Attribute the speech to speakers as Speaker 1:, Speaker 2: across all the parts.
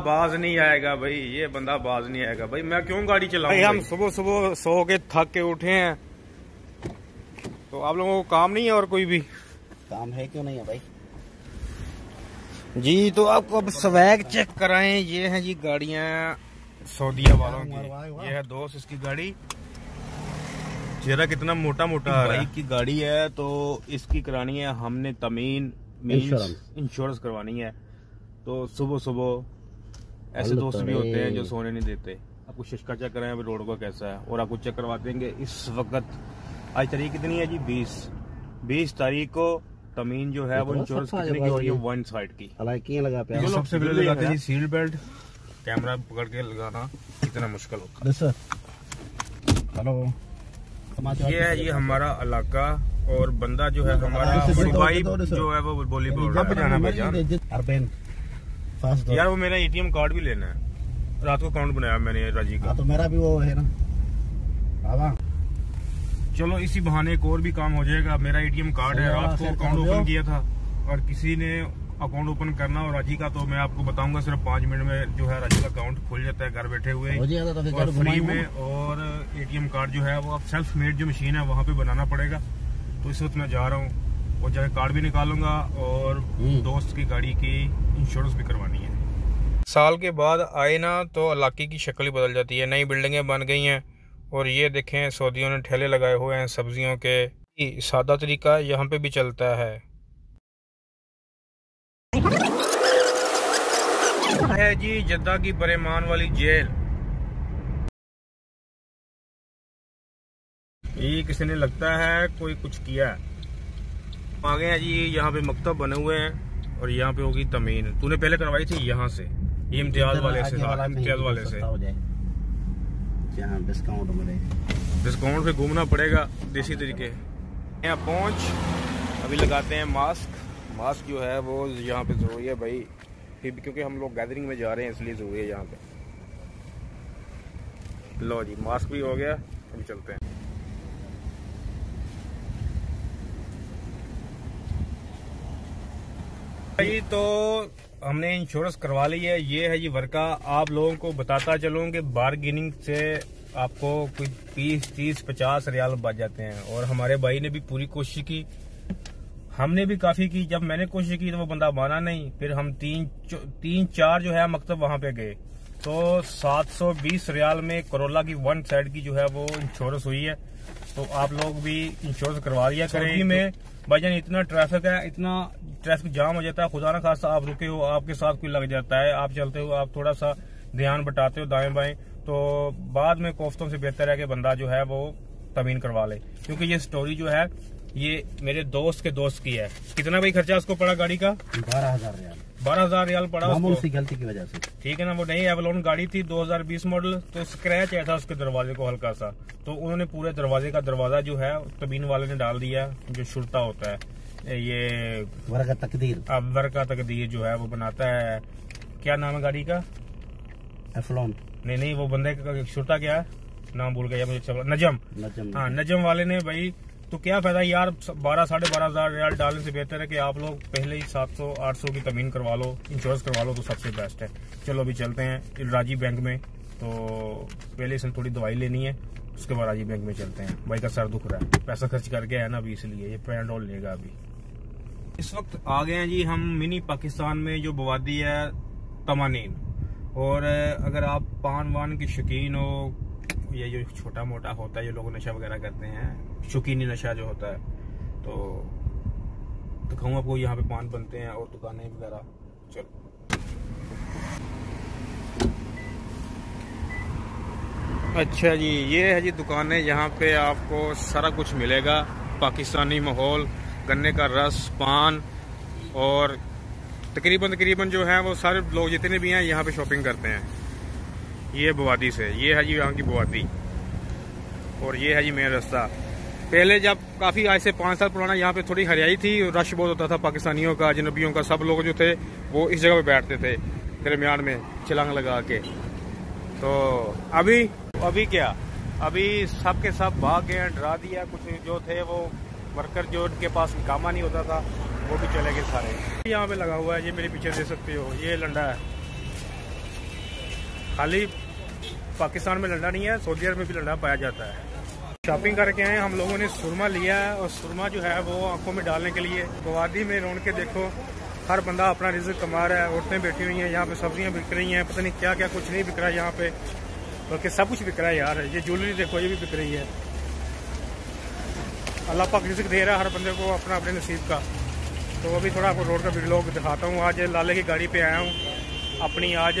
Speaker 1: बाज नहीं आएगा भाई ये बंदा बाज नहीं आएगा। भाई मैं क्यों गाड़ी चलाऊं भाई हम सुबह सुबह सो के थक के उठे हैं। तो आप लोगों को काम नहीं है और कोई भी?
Speaker 2: काम है क्यों नहीं है भाई?
Speaker 1: जी तो आपको अब स्वैग चेक कराएँ। ये है जी गाड़ियाँ सऊदिया वालों की। ये है दोस्त इसकी गाड़ी। चेहरा कितना मोटा मोटा आ रहा है। की गाड़ी है तो इसकी करानी है हमने तमीन इंश्योरेंस करवानी है। तो सुबह सुबह ऐसे दोस्त भी होते हैं जो सोने नहीं देते। आपको शिशका चेक कराएँ अभी रोड का कैसा है? और आपको चेक करवा देंगे। इस वक्त आज तारीख कितनी है जी? बीस। बीस तारीख को तमीन जो है वो इंश्योरेंस कितने की हो रही है? वन साइड की।
Speaker 2: लगा पे
Speaker 1: सबसे पहले लगाते हैं सीट बेल्ट कैमरा पकड़ के लगाना कितना मुश्किल होता है
Speaker 2: हेलो
Speaker 1: ये है ये हमारा इलाका और बंदा जो है हमारा जो है वो बोली बोल रहा है। भाईजान यार वो मेरा एटीएम कार्ड भी लेना है। रात को अकाउंट बनाया मैंने राज़ी का।
Speaker 2: तो मेरा भी वो है ना। बाबा।
Speaker 1: चलो इसी बहाने एक और भी काम हो जाएगा। मेरा एटीएम कार्ड है। रात को अकाउंट ओपन किया था। और किसी ने अकाउंट ओपन करना और राज़ी का तो मैं आपको बताऊँगा। सिर्फ़ पाँच मिनट में जो है राज़ी का अकाउंट खुल जाता है घर बैठे हुए। तो और फ्री में और एटीएम कार्ड जो है वो अब सेल्फ मेड जो मशीन है वहाँ पे बनाना पड़ेगा। तो इस वक्त मैं जा रहा हूँ। और जो कार्ड भी निकालूँगा और हम्म। दोस्त की गाड़ी की इंश्योरेंस भी करवानी है। साल के बाद आए ना तो इलाके की शक्ल ही बदल जाती है। नई बिल्डिंगें बन गई हैं और ये देखें सऊदियों ने ठेले लगाए हुए हैं सब्जियों के। सादा तरीका यहाँ पे भी चलता है। है जी जद्दा की बरेमान वाली जेल। ये किसी ने लगता है कोई कुछ किया है। आ गए हैं जी यहाँ पे मकतब बने हुए हैं और यहाँ पे होगी तमीन। तूने पहले करवाई थी? यहाँ से। ये इम्तियाज़ वाले से इम्तियाज़ वाले से।
Speaker 2: डिस्काउंट मिले।
Speaker 1: डिस्काउंट पे घूमना पड़ेगा देसी तरीके। यहाँ पहुँच। अभी लगाते हैं मास्क मास्क जो है वो यहाँ पे ज़रूरी है भाई। फिर क्योंकि हम लोग गैदरिंग में जा रहे हैं इसलिए ज़रूरी है यहाँ पे। लो जी मास्क भी हो गया। हम चलते हैं। जी तो हमने इंश्योरेंस करवा ली है। ये है जी वर्का। आप लोगों को बताता चलूँ कि बारगेनिंग से आपको कोई तीस तीस, पचास रियाल बच जाते हैं। और हमारे भाई ने भी पूरी कोशिश की। हमने भी काफ़ी की। जब मैंने कोशिश की तो वो बंदा माना नहीं। फिर हम तीन तीन, चार जो है मकतब वहाँ पे गए। तो 720 रियाल में करोला की वन साइड की जो है वो इंश्योरेंस हुई है। तो आप लोग भी इंश्योरेंस करवा लिया करें। में भाईजान इतना ट्रैफ़िक है इतना ट्रैफ़िक जाम हो जाता है। खुदा ना खासा आप रुके हो आपके साथ कोई लग जाता है। आप चलते हो आप थोड़ा सा ध्यान बटाते हो दाएँ बाएँ। तो बाद में कोफ्तों से बेहतर है कि बंदा जो है वो तमीन करवा ले। क्योंकि ये स्टोरी जो है ये मेरे दोस्त के दोस्त की है। कितना भाई खर्चा उसको पड़ा गाड़ी का?
Speaker 2: बारह हज़ार रियाल।
Speaker 1: बारह हज़ार रियाल पड़ा
Speaker 2: उसको। गलती की वजह से।
Speaker 1: ठीक है ना वो नई एवलोन गाड़ी थी 2020 मॉडल तो स्क्रैच आया था उसके दरवाजे को हल्का सा। तो उन्होंने पूरे दरवाजे का दरवाज़ा जो है तबीन वाले ने डाल दिया जो शुरता होता है ये
Speaker 2: वर का तकदीर।
Speaker 1: अब वर का तकदीर जो है वो बनाता है। क्या नाम है गाड़ी का?
Speaker 2: एफलोन
Speaker 1: नहीं नहीं वो बंदे का शुरता क्या है? नाम भूल गया मुझे नजम।
Speaker 2: नजम।
Speaker 1: हाँ नजम वाले ने भाई तो क्या फ़ायदा यार बारह, साढ़े बारह हज़ार रियाल डालने से बेहतर है कि आप लोग पहले ही सात सौ, आठ सौ की तमीन करवा लो इंश्योरेंस करवा लो तो सबसे बेस्ट है। चलो अभी चलते हैं राजीव बैंक में तो पहले इसमें थोड़ी दवाई लेनी है, उसके बाद राजीव बैंक में चलते हैं। भाई का सर दुख रहा है, पैसा खर्च करके है ना अभी, इसलिए ये पैराडोल लेगा अभी। इस वक्त आ गए हैं जी हम मिनी पाकिस्तान में, जो बवादी है तमानीन। और अगर आप पान वान के शौकीन हो ये जो छोटा मोटा होता है जो लोग नशा वगैरह करते हैं, शौकीनी नशा जो होता है तो तो कहूँ आपको यहाँ पे पान बनते हैं और दुकानें वगैरह। चलो। अच्छा जी, ये है जी दुकानें, यहाँ पे आपको सारा कुछ मिलेगा। पाकिस्तानी माहौल, गन्ने का रस, पान, और तकरीबन तकरीबन जो है, वो सारे लोग जितने भी हैं, यहाँ पे शॉपिंग करते हैं। ये बुवादी से, ये है जी यहाँ की बुवादी और ये है जी मेन रास्ता। पहले जब काफ़ी आज से पाँच साल पुराना यहाँ पे थोड़ी हरियाली थी रश बहुत होता था पाकिस्तानियों का, जनबियों का, सब लोग जो थे, वो इस जगह पे बैठते थे, दरमियान में, छलांग लगा के। तो अभी अभी क्या? अभी सब के सब भाग गए डरा दिया, कुछ जो थे वो वर्कर जो उनके पास कामा नहीं होता था, वो भी चले गए सारे। यहाँ पे लगा हुआ है, ये मेरे पीछे दे सकते हो, ये लंडा है। खाली पाकिस्तान में लंडा नहीं है, सऊदी अरब में भी लंडा पाया जाता है। शॉपिंग करके आए, हम लोगों ने सुरमा लिया है और सुरमा जो है वो आँखों में डालने के लिए गवादी में रोन के देखो, हर बंदा अपना रिजक कमा रहा है, औरतें बैठी हुई हैं, यहाँ पे सब्ज़ियाँ बिक रही हैं, पता नहीं क्या क्या कुछ नहीं बिक रहा है यहाँ पे, बल्कि सब कुछ बिक रहा है यार, ये ज्वेलरी देखो, ये भी बिक रही है। अल्लाह पाक रिजक दे रहा है हर बंदे को अपना, अपने नसीब का। तो अभी थोड़ा आपको रोड का वीडियो दिखाता हूँ, आज लाले की गाड़ी पे आया हूँ, अपनी आज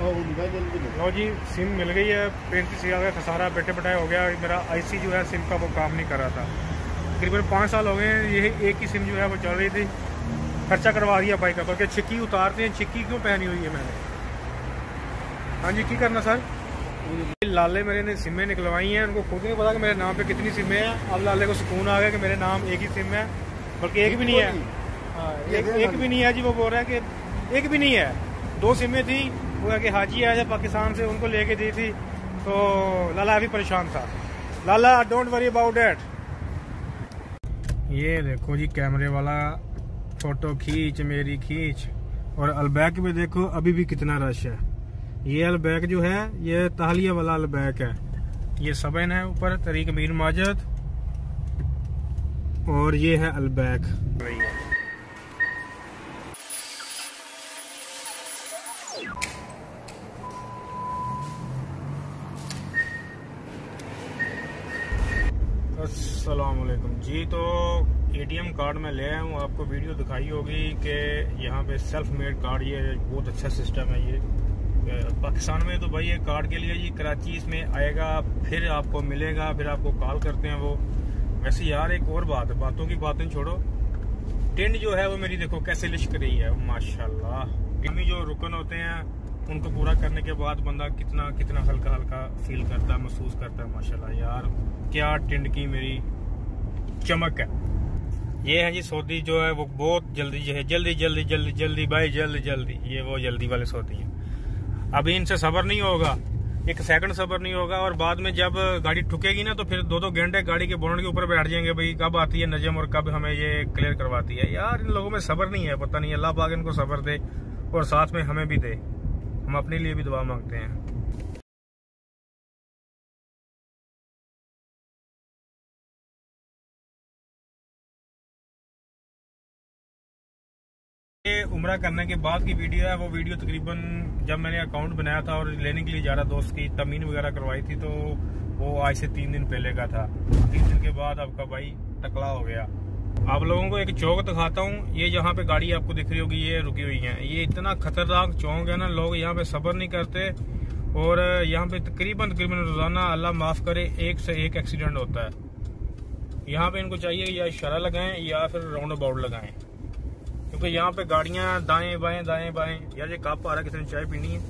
Speaker 1: लो जी सिम मिल गई है पैंतीस हज़ार का खसारा बेटे बटाए हो गया मेरा आईसी जो है सिम का वो काम नहीं कर रहा था। तकरीबन पाँच साल हो गए हैं यही एक ही सिम जो है वो चल रही थी। खर्चा करवा दिया बाइक का बल्कि छिक्की उतारते हैं छिक्की क्यों पहनी हुई है मैंने? हाँ जी की करना सर? लाले मेरे ने सिमें निकलवाई हैं उनको खुद नहीं पता कि मेरे नाम पे कितनी सिमें हैं। अब लाले को सुकून आ गया कि मेरे नाम एक ही सिम है बल्कि एक भी नहीं है। हाँ, एक, एक भी नहीं है जी वो बोल रहा है कि एक भी नहीं है। दो सिमें थी वो कि हाजी आया था पाकिस्तान से, उनको लेके दी थी तो लाला अभी परेशान था। Lala don't worry about date ये देखो जी, कैमरे वाला फ़ोटो खींच, मेरी खींच। और अलबैक में देखो, अभी भी कितना रश है। ये अलबैक जो है, ये तहलिया वाला अलबैक है। ये सबन है ऊपर, तरीक मीर माजद। और ये है अलबैक। असलकुम जी तो एटीएम कार्ड में ले आया हूँ। आपको वीडियो दिखाई होगी कि यहाँ पे सेल्फ मेड कार्ड ये बहुत अच्छा सिस्टम है ये। पाकिस्तान में तो भाई ये कार्ड के लिए जी कराची इसमें आएगा, फिर आपको मिलेगा, फिर आपको कॉल करते हैं वो। वैसे यार एक और बात है, बातों की बातें छोड़ो। टेंट जो है वो मेरी देखो कैसे लिश्क रही है, माशाल्लाह। गिमी जो रुकन होते हैं, उनको पूरा करने के बाद बंदा कितना कितना हल्का हल्का फील करता है, महसूस करता है, माशाल्लाह। यार क्या टिंड की मेरी चमक है। ये है जी सऊदी जो है, वो बहुत जल्दी जो है, जल्दी जल्दी जल्दी जल्दी भाई, जल्दी जल्दी। ये वो जल्दी वाले सऊदी हैं। अभी इनसे सबर नहीं होगा। एक सेकंड सबर नहीं होगा और बाद में जब गाड़ी ठुकेगी ना तो फिर दो दो घंटे गाड़ी के बोनट के ऊपर बैठ जाएँगे भाई, कब आती है नजम और कब हमें ये क्लियर करवाती है। यार, इन लोगों में सबर नहीं है, पता नहीं, अल्लाह पाक इनको सबर दे और साथ में हमें भी दे। हम अपने लिए भी दुआ मांगते हैं। उम्र करने के बाद की वीडियो है, वो वीडियो तकरीबन जब मैंने अकाउंट बनाया था और लेने के लिए जा रहा दोस्त की तमीन वगैरह करवाई थी तो वो आज से तीन दिन पहले का था। तीन दिन के बाद आपका भाई टकला हो गया। आप लोगों को एक चौक दिखाता हूँ। ये जहाँ पे गाड़ी आपको दिख रही होगी, ये रुकी हुई है। ये इतना खतरनाक चौक है ना, लोग यहाँ पे सबर नहीं करते और यहाँ पे तकरीबन तकरीबन रोज़ाना अल्लाह माफ़ करे, एक से एक एक्सीडेंट होता है। यहाँ पे इनको चाहिए या इशारा लगाएँ या फिर राउंड अबाउट लगाएँ। क्योंकि यहाँ पे गाड़ियाँ दाएँ बाएँ दाएँ बाएँ। यार ये कप आ रहा है? किसी ने चाय पीनी है?